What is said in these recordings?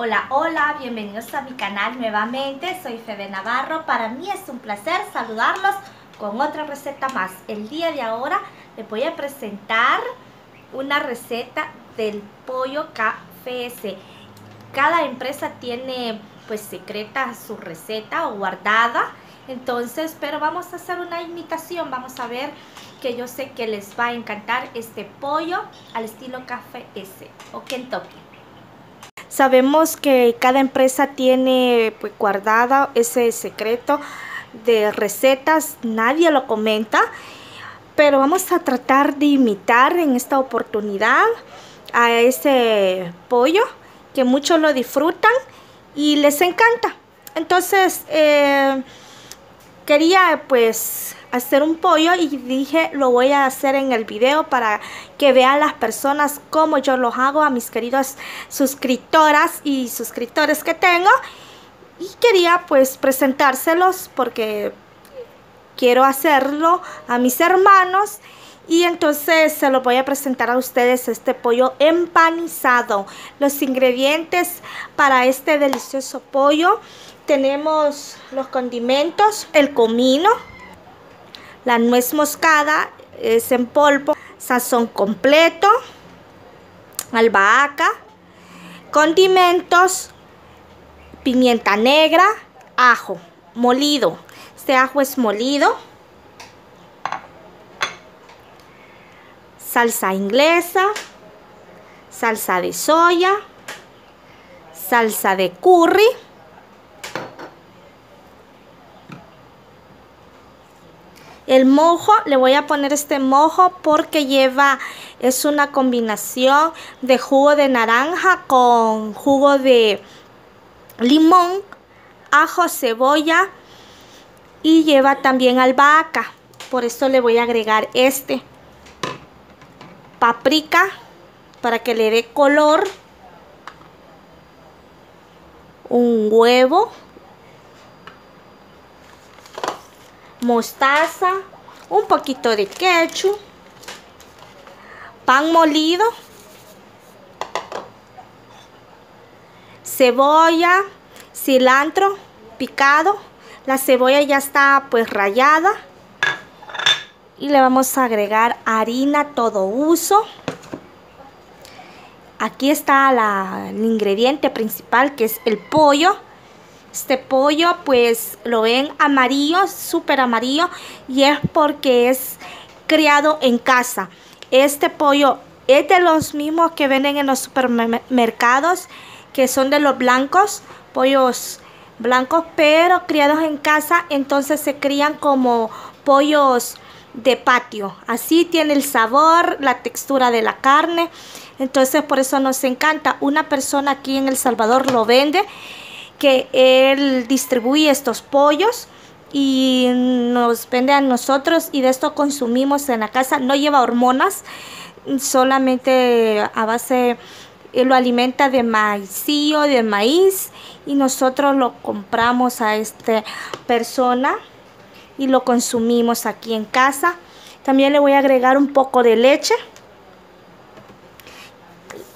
Hola, hola, bienvenidos a mi canal nuevamente, soy Febe Navarro. Para mí es un placer saludarlos con otra receta más. El día de ahora les voy a presentar una receta del pollo KFS. Cada empresa tiene pues secreta su receta o guardada. Entonces, pero vamos a hacer una imitación, vamos a ver que yo sé que les va a encantar este pollo al estilo KFS o Kentucky. Sabemos que cada empresa tiene pues, guardada ese secreto de recetas, nadie lo comenta, pero vamos a tratar de imitar en esta oportunidad a ese pollo que muchos lo disfrutan y les encanta. Entonces, eh, quería pues hacer un pollo y dije lo voy a hacer en el video para que vean las personas cómo yo los hago a mis queridos suscriptoras y suscriptores que tengo y quería pues presentárselos porque quiero hacerlo a mis hermanos. Y entonces se lo voy a presentar a ustedes este pollo empanizado. Los ingredientes para este delicioso pollo tenemos los condimentos el comino la nuez moscada es en polvo, sazón completo, albahaca, condimentos, pimienta negra, ajo molido. Este ajo es molido. Salsa inglesa, salsa de soya, salsa de curry, El mojo, le voy a poner este mojo porque lleva, es una combinación de jugo de naranja con jugo de limón, ajo, cebolla y lleva también albahaca. Por eso le voy a agregar este. Paprika para que le dé color. Un huevo. Mostaza, un poquito de ketchup, pan molido, cebolla, cilantro picado. La cebolla ya está pues rayada. Y le vamos a agregar harina todo uso. Aquí está el ingrediente principal que es el pollo. Este pollo pues lo ven amarillo, súper amarillo y es porque es criado en casa. Este pollo es de los mismos que venden en los supermercados, que son de los blancos, pollos blancos, pero criados en casa, entonces se crían como pollos de patio. Así tiene el sabor, la textura de la carne. Entonces por eso nos encanta. Una persona aquí en El Salvador lo vende que él distribuye estos pollos y nos vende a nosotros y de esto consumimos en la casa. No lleva hormonas, solamente a base, él lo alimenta de maicillo, de maíz y nosotros lo compramos a esta persona y lo consumimos aquí en casa. También le voy a agregar un poco de leche.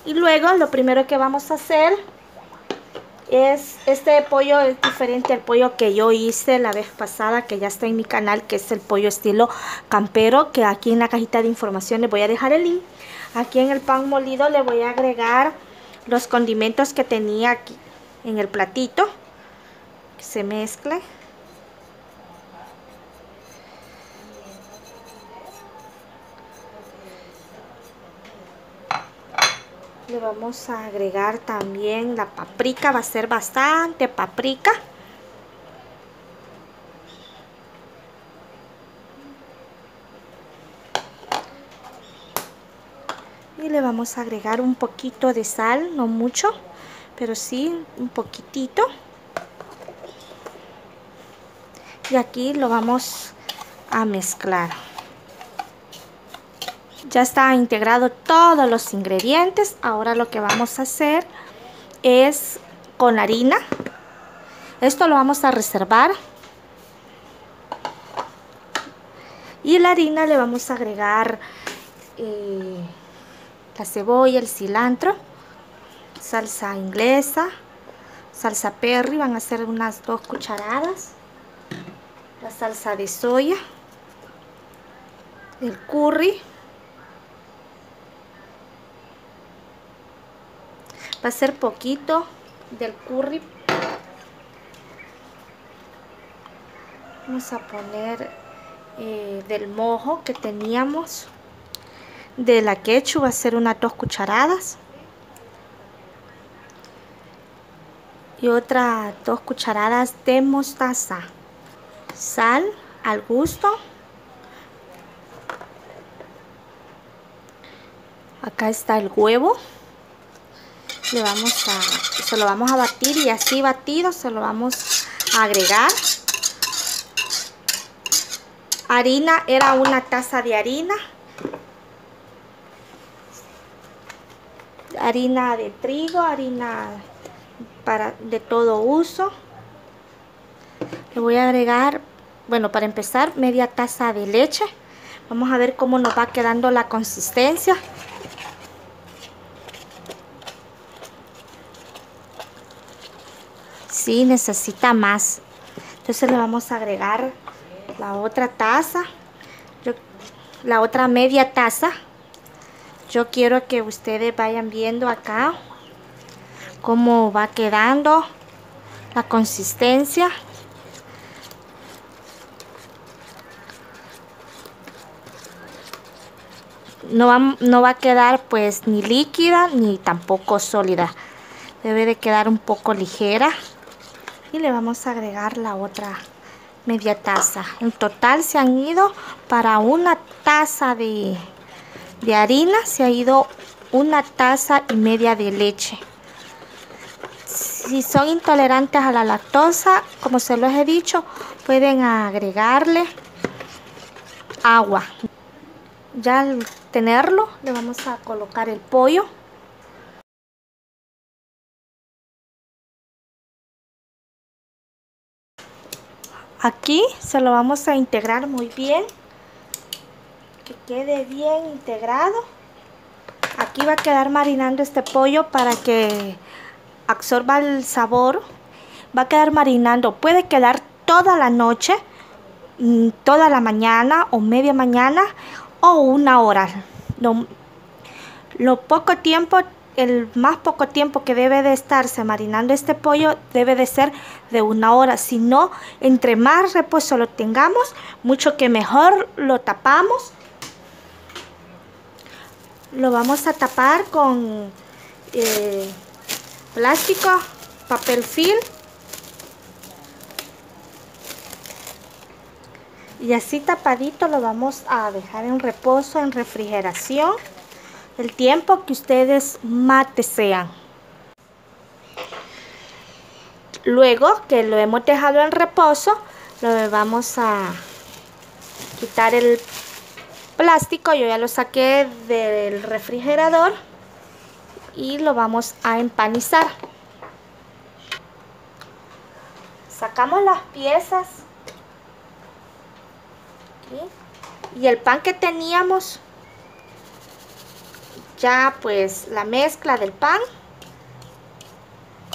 Y luego lo primero que vamos a hacer es este pollo es diferente al pollo que yo hice la vez pasada que ya está en mi canal que es el pollo estilo campero que aquí en la cajita de información les voy a dejar el link. Aquí en el pan molido le voy a agregar los condimentos que tenía aquí en el platito que se mezcle le vamos a agregar también la paprika va a ser bastante paprika. Y le vamos a agregar un poquito de sal no mucho pero sí un poquitito. Y aquí lo vamos a mezclar ya está integrado todos los ingredientes. Ahora lo que vamos a hacer es con harina. Esto lo vamos a reservar. Y la harina le vamos a agregar eh, la cebolla, el cilantro, salsa inglesa, salsa perry, van a ser unas dos cucharadas. La salsa de soya, el curry. Va a ser poquito del curry. Vamos a poner eh, del mojo que teníamos. De la ketchup va a ser unas dos cucharadas. y otras dos cucharadas de mostaza. Sal al gusto. Acá está el huevo. Le vamos a, se lo vamos a batir y así batido se lo vamos a agregar. Harina era una taza de harina. Harina de trigo, harina para, de todo uso. Le voy a agregar, bueno, para empezar, media taza de leche. Vamos a ver cómo nos va quedando la consistencia. Sí, necesita más. Entonces le vamos a agregar la otra taza. la otra media taza. Yo quiero que ustedes vayan viendo acá cómo va quedando la consistencia no va, no va a quedar pues ni líquida ni tampoco sólida debe de quedar un poco ligera y le vamos a agregar la otra media taza en total se han ido para una taza de, de harina se ha ido una taza y media de leche si son intolerantes a la lactosa, como se los he dicho, pueden agregarle agua. Ya al tenerlo, le vamos a colocar el pollo. Aquí se lo vamos a integrar muy bien. Que quede bien integrado. Aquí va a quedar marinando este pollo para que absorba el sabor, va a quedar marinando. Puede quedar toda la noche, mm, toda la mañana o media mañana o una hora. Lo, poco tiempo, el más poco tiempo que debe de estarse marinando este pollo debe de ser de una hora. Si no, entre más reposo lo tengamos, mucho que mejor lo tapamos. Lo vamos a tapar con... Eh, plástico, papel film y así tapadito lo vamos a dejar en reposo en refrigeración el tiempo que ustedes más desean luego que lo hemos dejado en reposo lo vamos a quitar el plástico yo ya lo saqué del refrigerador y lo vamos a empanizar. Sacamos las piezas y el pan que teníamos, ya pues la mezcla del pan,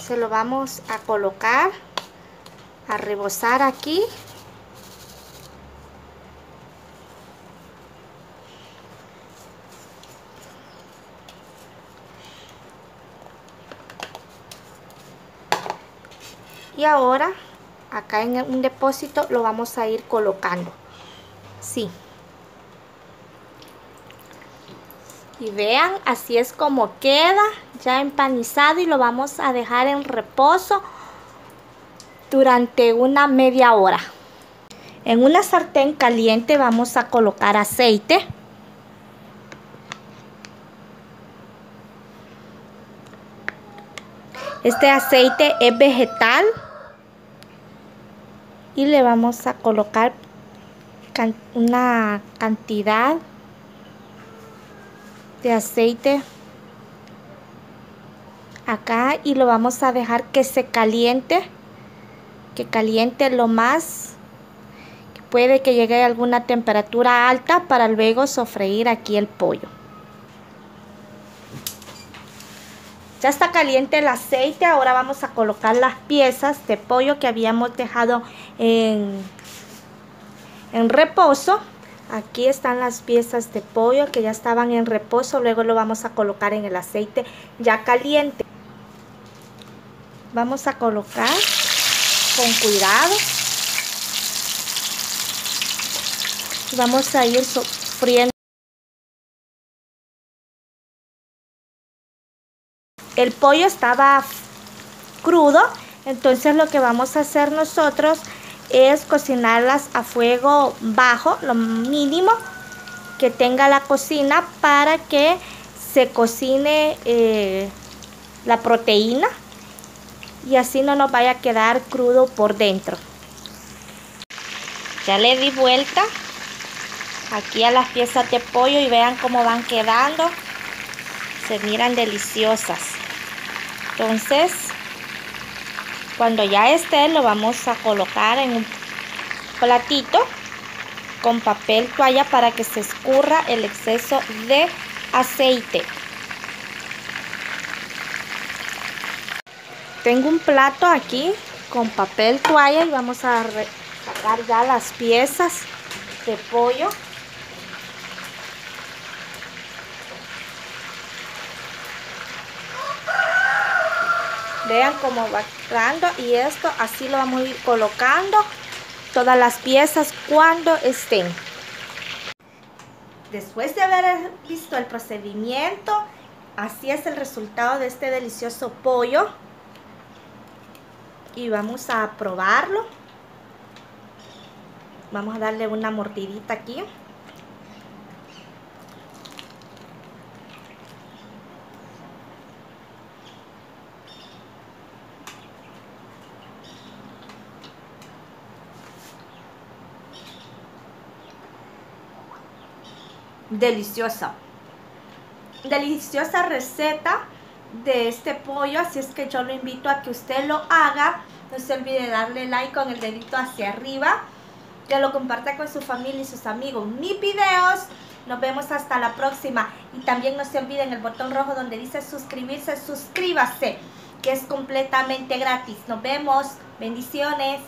se lo vamos a colocar, a rebosar aquí. Y ahora acá en un depósito lo vamos a ir colocando. Sí y vean así es como queda ya empanizado y lo vamos a dejar en reposo durante una media hora. En una sartén caliente vamos a colocar aceite. Este aceite es vegetal y le vamos a colocar una cantidad de aceite acá y lo vamos a dejar que se caliente que caliente lo más puede que llegue a alguna temperatura alta para luego sofreír aquí el pollo Ya está caliente el aceite, ahora vamos a colocar las piezas de pollo que habíamos dejado en, en reposo. Aquí están las piezas de pollo que ya estaban en reposo, luego lo vamos a colocar en el aceite ya caliente. Vamos a colocar con cuidado. Vamos a ir sofriendo. El pollo estaba crudo, entonces lo que vamos a hacer nosotros es cocinarlas a fuego bajo, lo mínimo que tenga la cocina para que se cocine eh, la proteína y así no nos vaya a quedar crudo por dentro. Ya le di vuelta aquí a las piezas de pollo y vean cómo van quedando. Se miran deliciosas. Entonces, cuando ya esté, lo vamos a colocar en un platito con papel toalla para que se escurra el exceso de aceite. Tengo un plato aquí con papel toalla y vamos a sacar ya las piezas de pollo. Vean cómo va quedando y esto así lo vamos a ir colocando todas las piezas cuando estén. Después de haber visto el procedimiento, así es el resultado de este delicioso pollo. Y vamos a probarlo. Vamos a darle una mordidita aquí. Deliciosa. Deliciosa receta de este pollo, así es que yo lo invito a que usted lo haga. No se olvide darle like con el dedito hacia arriba, que lo comparta con su familia y sus amigos. Mis videos, nos vemos hasta la próxima. Y también no se olviden el botón rojo donde dice suscribirse, suscríbase, que es completamente gratis. Nos vemos, bendiciones.